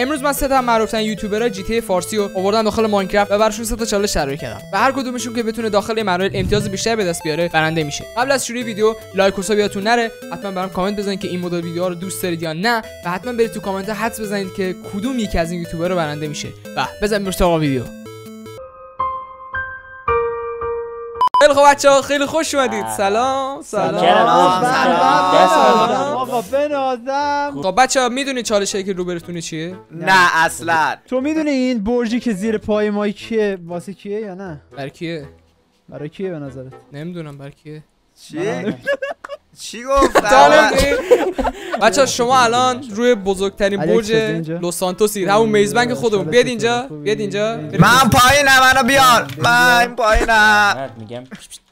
امروز من سه تا معروفترین یوتیوبرای جی تی فارسی رو آوردم داخل ماینکرافت و براشون سه تا چالش طراحی کردم. و هر کدومشون که بتونه داخل مراحل امتیاز بیشتر به دست بیاره برنده میشه. قبل از شروع ویدیو لایک و ساب نره. حتما برام کامنت بزنید که این مدل ویدیوها رو دوست دارید یا نه. و حتما برید تو کامنت حدس بزنید که کدوم یکی از این یوتیوبرها برنده میشه. و بزنید بریم ویدیو. خیلی خوب بچه ها خیلی خوش اومدید. سلام. سلام بنازم. خب بچه ها می‌دونید چالش که روبرتونه چیه؟ نه اصلا. تو می‌دونی این برجی که زیر پای ما کیه؟ واسه کیه یا نه؟ برای کیه؟ برای کیه به نظرت؟ نمی‌دونم برای کیه؟ چی؟ چی گفت؟ بچه شما الان روی بزرگترین برج شد اینجا. لوس سانتوسید همون میزبنک خودمون. بیاد اینجا بیاد اینجا. من پایینم منو بیار. من پایینم. بعد میگم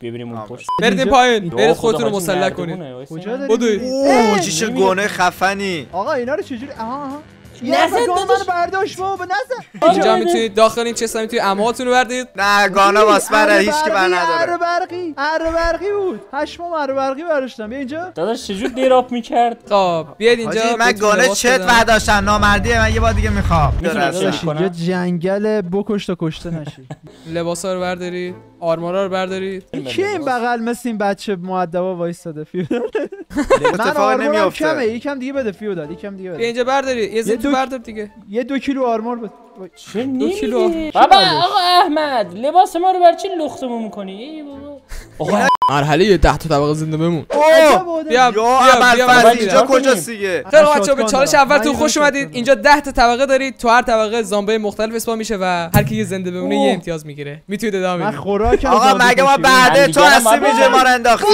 ببریم اون پشت. برید این پایین. برید خودتون رو مسلح کنید. کجا داری؟ اوه گونه خفنی. آقا اینا رو چجوری آها. گان داداش. برداشت بابا نزن اینجا می‌تونید داخل این چست می‌تونید امواتون رو بردید؟ نه گانا واس بره اره هیچ کی بر برقی، نداره. اره برقی اره برقی بود. هشمام اره برقی برداشتم. بیا اینجا. داداش چجور دیراب می‌کرد؟ خب بیاید اینجا حاجی من گانه چت. برداشتم نامردیه من یه بار دیگه می‌خوام. اینجا؟ جنگل بکش تا کشته نشی. لباسا رو بردارید آرمورا رو بردارید. کی این بغل مثل این بچه مؤدبا وایساده فیودال من آرمورم نمیفته کمه یکم دیگه بده فیودال یکم دیگه بده. اینجا بردارید یه زیتو دو- بردار دیگه. یه دو کیلو آرمور بده. چه کیلو. نمیده بابا آقا احمد لباس ما رو بر چی لختمون می‌کنی؟ ای بابا. آقا مرحله یه 10 تا طبقه زنده بمون. بیا یا بیا اول بیا. اینجا کجاست دیگه؟ خیلی بچه‌ها، به چالش. اولتون من خوش اومدید اینجا 10 تا طبقه دارید تو هر طبقه زامبه مختلف اسپان میشه و هر کی یه زنده بمونه. یه امتیاز می‌گیره. می‌تونید ادامه بدید. آقا زامبی مگه ما من تو هستی نمام. میجه ما رو انداختی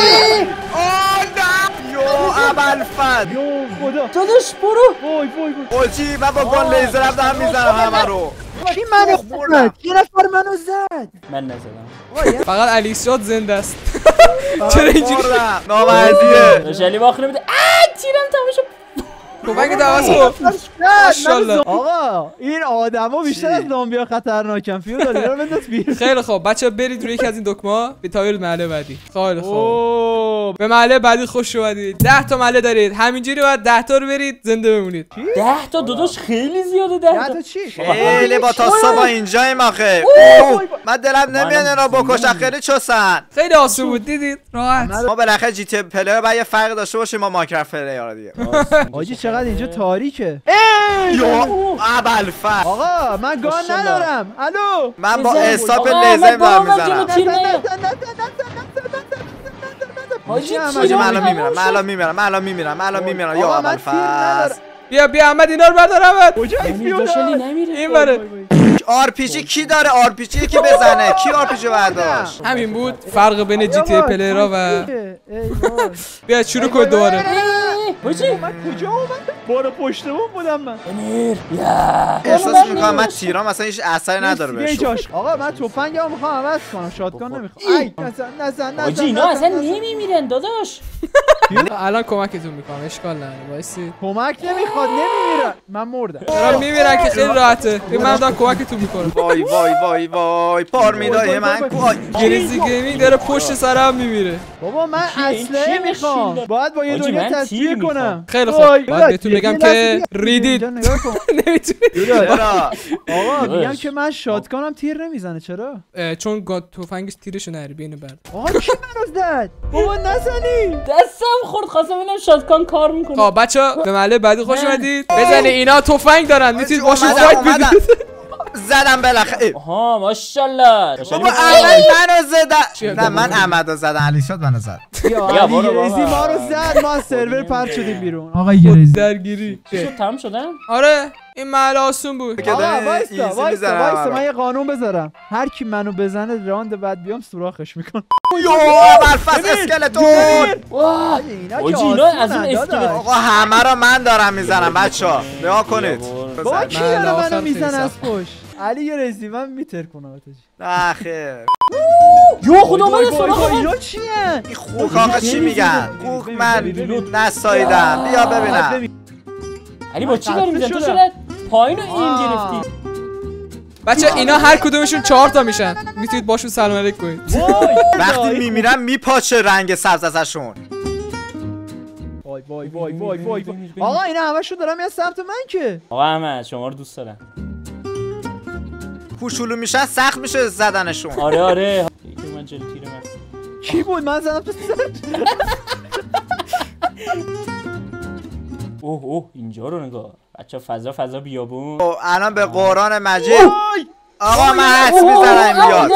اول فاز یو خدا. داداش برو. وای وای وای. اوچی من با گان لیزرم دارم می‌زنم همه رو. کی منو بردم. زد؟ یه نفر منو زد. من نزدم. فقط علیس شاد زنده است. چرا اینجوری نامردیه داداش علی باخر نمیده آ تیرم تمام شد توفنگ تواس کن. ماشاءالله. آقا این آدما بیشتر از زامبیا خطرناکن. فیودال اینا رو بنداز بیرون. خیلی خوب. بچه برید روی یکی از این دکمه به تایل محله بعدی. خیلی خوب. به محله بعدی خوش اومدید. 10 تا محله دارید. همینجوری باید 10 تا رو برید زنده بمونید. ده تا داداش خیلی زیاده ده یا تا. تو چی؟ خیلی با تا صبح اینجاییم آخه. اوه، من دلم نمیاد اینا بکشن. خیلی چسن. خیلی آسون بود. دیدید؟ راحت. ما بالاخره جی تی پلیر باید یه فرق داشته باشیم ما ماینکرافت پلیر دیگه آجی چقدر اینجا تاریکه یو اول فاز آقا من گان. ندارم الو من با. استاپ لیزر احمد، دارم می‌زنم حاجی من الان میمیرم من. الان میمیرم من الان میمیرم من الان میمیرم یا ندارم. فاز بیا بیا احمد اینا رو بردار احمد کجایی یعنی داشت علی فیودال نمیره این بره آر پی جی کی داره آر پی جی کی بزنه کی آر پی جی برداشت همین بود فرق بین جی تی پلیرها و. بیا شروع کن دوباره حاجی من کجا اومدم بارو پشتمون بودم من امیر یا احساس می‌کنم من تیرام اصلا هیچ اثری نداره بهش جاش آقا من تفنگمو می‌خوام عوض کنم شاتگان نمی‌خوام ای نزن نزن نزن اینا اصلا. نمیمیرن داداش الان کمکتون می‌کنم اشکال نداره وایسی کمک نمی‌خواد نمیمیرن من مردم دارم میمیرن که خیلی راحته من دارم کمکتون می‌کنم وای وای وای وای پار میدای من وای گریزی گیمینگ داره پشت سرم میمیره بابا من کیه می‌خوام؟ باید با یه دنیا تصویر. کنم. خیلی خوب. باید بهتون بگم که. ریدید. آقا میگم. که من شاتگانم تیر نمی‌زنه چرا؟ چون گا- تفنگش تیرشو نری بین برد آقا کی منو زد؟ بابا نزنی. دستم خورد خواستم ببینم شاتگان کار می‌کنه. خب بچه به محله بعدی خوش. اومدید. بزنی اینا تفنگ دارن. می‌تونید باشون فایت. بدید زدم بالاخره. آها ماشاءالله. بابا احمد منو زدن نه من احمد رو زدم. علی شد منو زد. یا گریزی. ما رو زد. ما سرور پرت شدیم بیرون. آقا درگیری. شد تمام شدن؟ آره این محله آسون بود. آقا وایسا برام. من یه قانون بذارم. هر کی منو بزنه راند بعد بیام سوراخش می‌کنم. یو برفس اسکلتون. واه اینا از اون اسکلت. آقا همه رو من دارم می‌زنم بچه ها نگاه کنید. بابا بزن. کی من داره منو می‌زنه از. پشت؟ علی گریزی من میتر کنم نه خیر. یو خدا من سراغ اینا چیه این خوک آقا چی میگن؟ خوک من نساییدم بیا ببینم. علی با چی داری می‌زنی تو. چرا پایین رو این. گرفتی. بچه اینا هر کدومشون چهار تا میشن. می‌تونید باشون سلام علیک کنید. وای وقتی میمیرم میپاچه رنگ سبز ازشون. وای وای وای وای وای. آقا اینا همشون دارم از سمت من که. آقا احمد شما رو دوست دارم. کوچولو میشن سخت میشه زدنشون. آره آره. من جلو کی بود؟ من زدم تو سر. اوه اوه اینجا رو نگاه. بچه فضا فضا بیابون. خب، الان به قرآن مجید. آقا من حس می‌زنم میاد.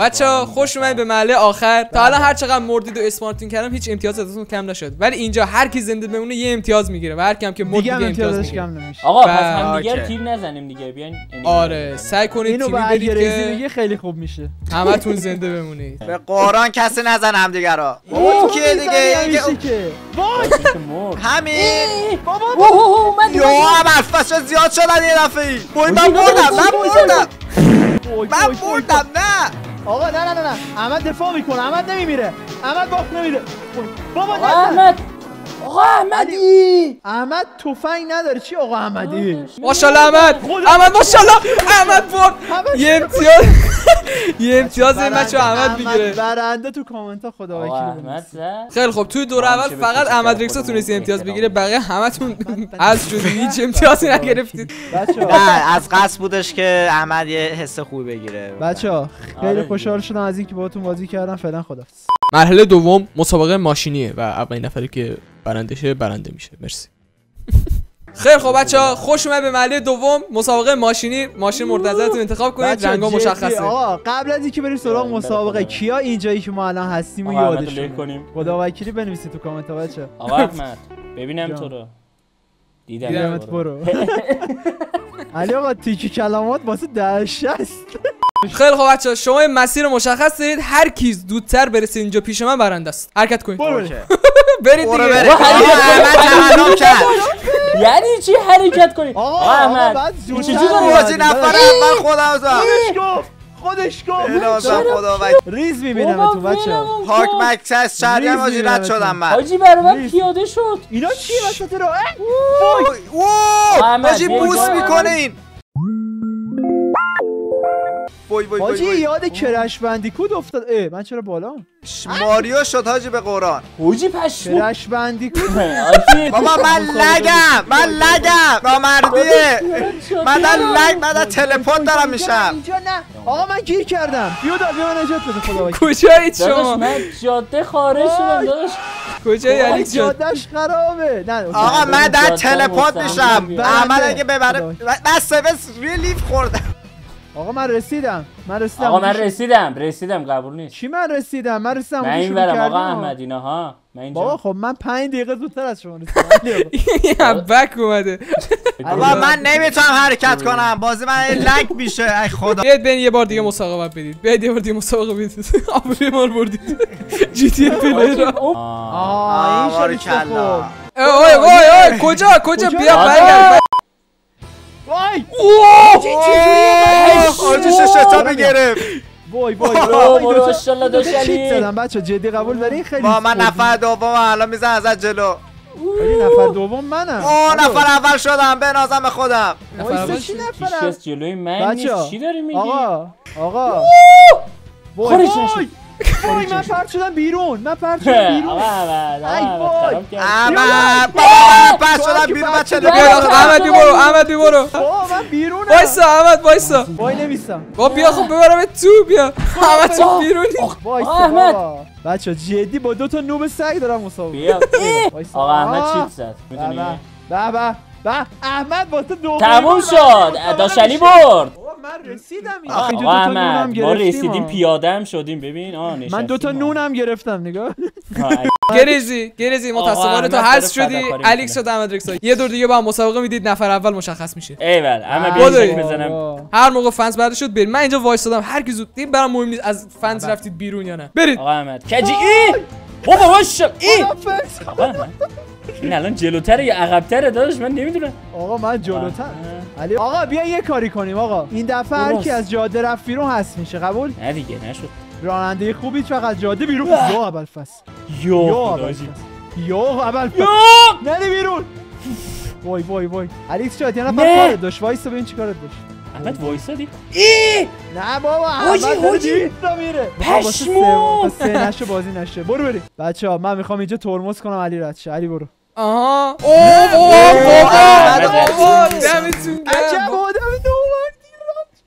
بچه ها خوش اومدید به محله آخر. تا الان هر چقدر مردید و اسمارتین کردم هیچ امتیاز ازتون کم نشد. ولی اینجا هر کی زنده بمونه یه امتیاز می‌گیره و هر کیم که مرد دیگه دیگه هم امتیاز کم نمیشه. آقا پس بله. هم اوکی. تیر نزنیم دیگه. بیاین آره سعی کنید اینو تیمی برید که بگه خیلی خوب میشه. همتون زنده بمونید. به قرآن کسی نزن کیه دیگه؟ اینجا- همیشه که مرد. همین. بابا یا هم الفاظ زیاد شدن یه دفعه ای. من مردم من مردم وای، من. مردم نه. آقا نه نه نه نه. احمد دفاع می‌کنه. احمد نمیمیره. احمد باخت نمیده. وای. بابا نه احمد. آقا احمدی. احمد تفنگ نداره. چی آقا احمدی؟ ماشاءالله احمد. احمد ماشاءالله. احمد برد. یه امتیاز. یه امتیاز این بچه احمد می‌گیره. برنده تو کامنت ها خدا خیلی خب توی دور اول فقط احمد رکسا تونستی امتیاز بگیره بقیه همتون از شدید هیچ امتیازی نگرفتید. بچه ها نه از قصد بودش که احمد یه حس خوبی بگیره. بچه ها خیلی آره خوشحال شدم از اینکه باهاتون بازی کردم. فعلا خدا مرحله دوم مسابقه ماشینیه و اولین نفری که برنده شه برنده میشه. مرسی. خیلی خب بچه ها خوش اومد به مرحله دوم. مسابقه ماشینی ماشین مورد نظرتون انتخاب کنید. رنگا مشخصه. آقا قبل از اینکه بریم سراغ مسابقه. کیا اینجایی که ما الان هستیم و له کنیم خدا وکیلی بنویسید تو کامنت ها بچه. آقا احمد ببینم. تو رو. دیدم. دیدمت تو رو. برو. علی آقا تیکی کلمات واسه دهشه است خیلی خب بچه شما مسیر مشخص دارید هر کی زودتر برسه اینجا پیش من برنده است حرکت کنید. برید برو دیگه بریم. یعنی چی حرکت کنی؟ آقا احمد چجوری. بازی نفر اول خودم زدم خودش گفت خودش گفت. خدا. ریز می‌بینم تو بچه پاک. مکسس شهری هم آجی رد شدم من. حاجی برای من. پیاده شد. اینا چی وسط راه اوه! بیا بوس. می‌کنه این وای وای وای حاجی وای. یاد کرش بندیکود افتاد. اه من چرا بالا؟ ماریو شد حاجی به قرآن. حاجی پشمو. کرش بندیکود حاجی بابا من لگم من لگم. نامردیه. من در لگ من در تلپورت دارم میشم. اینجا نه. آقا من گیر کردم. بیودا بیا من نجات بده خدا داداش شما؟ من جاده خارج شدم داداش. کجایی جان؟ جادهش خرابه. نه. آقا من در تلپورت مستقیم میشم. بیا. احمد بله. اگه ببره. من سوس ریلیف خوردم. آقا من رسیدم. من رسیدم. آقا من رسیدم. رسیدم. قبول نیست. چی من رسیدم؟ من رسیدم. من این شروع برم. آقا احمد اینا ها. من بابا اینجا خب من پنج دقیقه زودتر از شما رسیدم. یه بک اومده. بابا من نمی‌تونم حرکت کنم. بازی من لگ میشه. ای خدا. بیاید بین یه بار دیگه مسابقه بدید. بیاید یه بار دیگه مسابقه بدید. آبروی ما رو بردید. جی تی پلیر آه. آه این آوار شد کلا. خب اوه اوه اوه کجا؟ کجا؟ بیا آقا. برگرد وای! آجی ششتا می‌گرفت. وای وای برو وای تا- اشالله دو تا داشتی زدم بچه؟ جدی قبول دارین خیلی با من. نفر دوم الان میزن ازت جلو. ولی نفر دوم منم. اوه الو. نفر اول شدم. بنازم به خودم. نفر اول چی پیشکس جلوی من نیست؟ چی داری میگی؟ آقا آقا. وای. وای. نشد. وای من پرت شدم بیرون. من پرت شدم بیرون. ای وای. احمد بابا تو شدم بیرون بچه آقا، احمد برو احمد برو. من بیرونم. وایسا احمد وایسا. وای نمیستم با بیا خب ببرم تو بیا. احمد تو بیرونی. احمد. بچه جدی با دو تا نوب سگ دارم مسابقه بیا. آقا احمد. چیت زد؟ می‌دونی؟ به به به احمد واسه دوم تموم شد. داشتنی برد. من رسیدم اینجا. آقا اینجا دو تا نونم ما رسیدیم هم شدیم. ببین آه من دو تا نونم گرفتم نگاه. گریزی گریزی متاسفانه تو داره شدی. الیکس احمد رکسا یه دور دیگه با هم مسابقه می‌دید نفر اول مشخص میشه. ایول اما بزنم. هر موقع فنز بعد شد برید. من اینجا وایسادم هر کی زود دید برام مهم نیست از فنز رفتید بیرون یا نه. برید. آقا احمد کجی؟ ای! بابا واشم ای! این الان جلوتره یا عقبتره داداش؟ من نمی‌دونم. آقا من جلوتر علی آقا بیا یه کاری کنیم آقا. این دفعه هر. کی از جاده رفت بیرون هست میشه قبول؟ نه دیگه نشد. راننده خوبی فقط جاده بیرون؟ یا اول فصل. یو یا اول یا اول فصل. نده بیرون. وای وای وای. الیکس شاید یه نفر نه. کارت داشت. وایسا ببین چی کارت داشت. احمد وایسادی نه بابا حاجی، احمد حاجی. میره. واسه سه- نشه بازی نشه. برو بریم بچه ها من می‌خوام اینجا ترمز کنم علی رد علی برو. آها. اوه بابا بابا. دمتون گرم.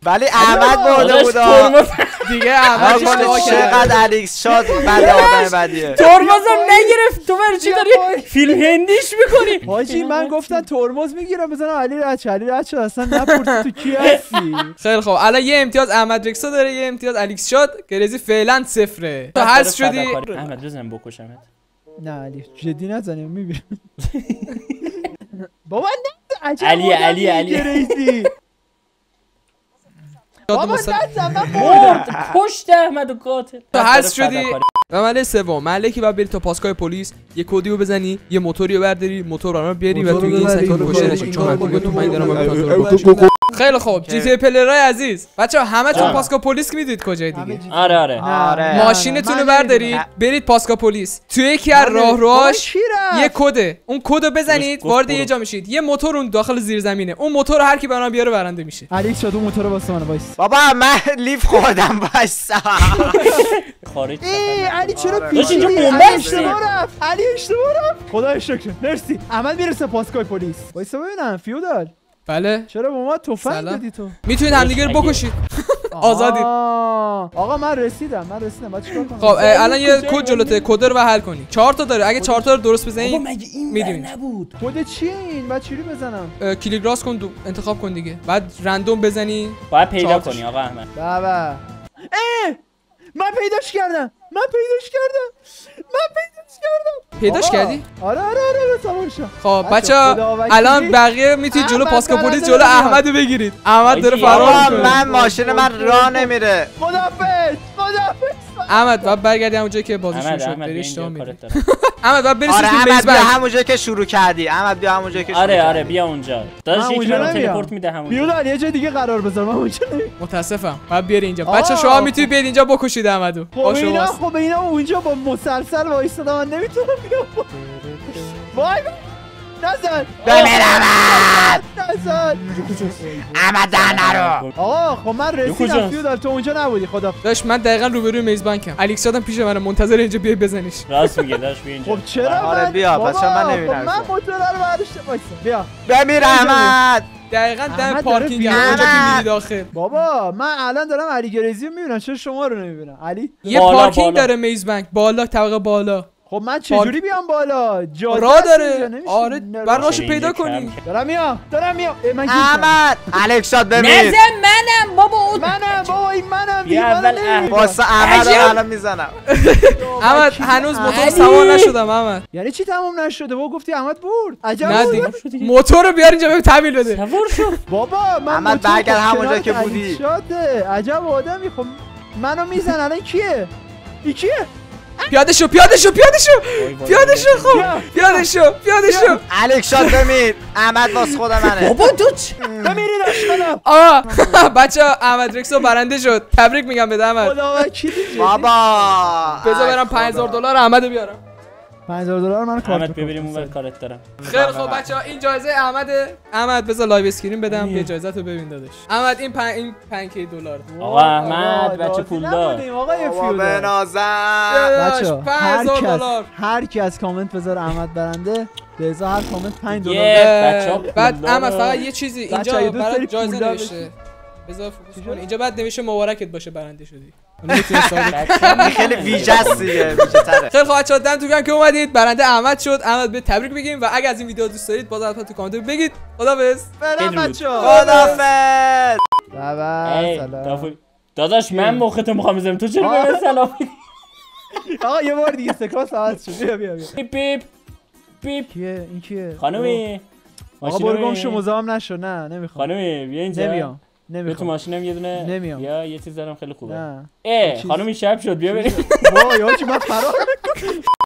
ولی احمد برده ترمز دیگه احمد چقدر الیکس شاد بعد آدم بدیه. ترمزم نگرفت. تو برای چی داری فیلم هندیش می‌کنی؟ حاجی من گفتن ترمز می‌گیرم بزنم علی رد شه علی رد شه اصلا نپرسی تو کی هستی. خیلی خوب. الان یه امتیاز احمد رکسا داره یه امتیاز الیکس شاد. گریزی فعلا صفره. تو هست شدی احمد بزن بکشمت. نه علی جدی نزنیم می‌بینم بابا نه علی، علی، علی. بابا من مردم مرد پشت احمد و قاتل تو هست شدی و مرحله سوم. مرحله که باید بری تا پاسگاه پلیس یه کدی رو بزنی یه موتوری رو برداری موتور رو بیاری و تو رو این نشی ببری. چون من تو من دارم. خیلی خوب. جی تی پلیرای عزیز. بچا همه تون آه. پاسگاه پلیس که می‌دونید کجای دیگه؟ آره آره. آره. نه، ماشینتون رو بردارید. برید پاسگاه پلیس. توی یکی از. راهروهاش؟ یه کده. اون کد رو بزنید وارد. یه جا میشید. یه موتور اون داخل زیر زمینه اون موتور رو هر کی برام بیاره برنده میشه. علی شد اون موتور واسه من وایس. بابا من لیف خوردم بایستا خارج ای علی چرا آره. پیچیدی؟ اینجا علی بمب اشتباه رفت علی اشتباه رفت. خدا شکر. مرسی. احمد می‌رسه پاسگاه پلیس. وایسا ببینم. فیودال. بله. چرا به ما تفنگ. دادی تو؟ می‌تونید همدیگه رو بکشید. آزادید آه. آقا من رسیدم من رسیدم. بعد چیکار کنم؟ خب الان یه؟ کد جلوته. کد رو حل کنی. چهار تا داره. اگه چهار تا رو درست بزنید مگه این نبود؟ کد چیه این بعد چجوری بزنم؟ کلیک راست کن دو انتخاب کن دیگه. بعد random بزنی. باید پیدا. کنی آقا احمد. بابا من پیداش کردم. من پیداش کردم. من پیداش کردم. پیداش. کردی؟ آره آره آره بسوار شم خب بچه،. الان بقیه می‌تونید جلو برنده پلیس جلو نمیاد. احمد رو بگیرید. احمد داره فرار می‌کنه. من ماشین من راه نمیره. خدافظ خدافظ احمد بعد برگردی همونجایی که بازی شروع احمد شد احمد بری بیا اشتباه احمد بعد برسی آره احمد بیا همونجایی که شروع کردی. احمد بیا همونجایی که شروع آره آره. بیا اونجا. یکی اونجا منو. تلپورت میده همونجا. بیودال یه جای دیگه قرار بذار من اونجا. متاسفم. بعد بیاری اینجا. بچه شما می‌تونید بیاید اینجا بکشید احمدو. خب با اینا شماست خب اینا اونجا با مسلسل وایستادم من نمی‌تونم بیام. وای نزن بمیرم احمد در نرو آقا خب من رسیدم؟ فیودال تو اونجا نبودی خدا. داشت من دقیقا روبروی میزبانکم الیکس یادم پیش منه منتظر اینجا بیای بزنیش. راست میگه داش بیا اینجا. خب چرا آره من بیا، پس من خب نمی‌بینم من. موتور رو برداشته وایسا بیا. بمیر احمد. دقیقا دم داره پارکینگ. اونجا که میری داخل بابا من الان دارم علی گریزی رو می‌بینم. چرا شما رو نمی‌بینم؟ علی؟ یه پارکینگ. داره میز بانک. بالا طبقه بالا. خب من چجوری بیام بالا؟ جاده راه هست داره. آره نه، بر راه. راهشو اینجا پیدا کنی. دارم میام دارم میام. من گیر کردم. احمد الکسات بمیر نزن منم بابا. اون منم بابا این منم بیا اول. واسه احمد الان می‌زنم. احمد هنوز موتور. سوار نشدم احمد. یعنی چی تموم نشده؟ بابا گفتی احمد برد. عجب موتور رو بیار اینجا بهم تحویل بده. سوار شو. بابا من احمد برگرد همونجا که بودی. شده عجب آدمی. خب منو میزن الان کیه؟ این کیه؟ پیاده شو پیاده شو پیاده شو! پیاده. شو خب! پیاده شو پیاده شو! الکسات بمیر. احمد واس خود منه. بابا تو بمیرید عشقانم آقا بچه احمد رکسو برنده شد. تبریک میگم به احمد. بابا. بذار برم ای 5000 خدا. دلار احمدو بیارم. 5000 دلار من کارت احمد. ببریم اون کارت دارم. خیلی خب بچه این جایزه احمد احمد بذار live screen بدم یه جایزه تو ببین داداش. احمد این پن... این 5 دلار. آقا احمد آقا، بچه پولدار. بنازم بچه داداش، هر 5000 کس دلار. هر کی از کامنت بذاره احمد برنده به ازا هر کامنت 5 دلار. یه. بچه‌ها بعد. احمد فقط یه چیزی اینجا یه داری جایزه نوشته. بذار focus کن شد؟ اینجا بعد نوشته مبارکت باشه برنده شدی. خیلی ویژه است دیگه خیلی خب بچه‌ها دمتون گرم که اومدید. برنده احمد شد. احمد به تبریک بگیم و اگه از این ویدیو دوست دارید باز حتما تو کامنت بگید. خدافظ بدرود. بچه خدافظ سلام. داداش من موقع می‌خوام بزنم تو چرا به سلام؟ آقا یه بار دیگه سکانس عوض شد. بیا بیا بیا. بیپ بیپ کیه؟ این کیه؟ خانومی. آقا ماشینو برو گم ببین. شو مزاحم نشو. نه نمی‌خوام. خانومی بیا اینجا. نمیام. بیا تو نمی‌خوام ماشینم یه دونه نمیام. بیا یه چیز دارم خیلی خوبه. اه خانومی شب شد بیا بریم. وای حاجی من فرار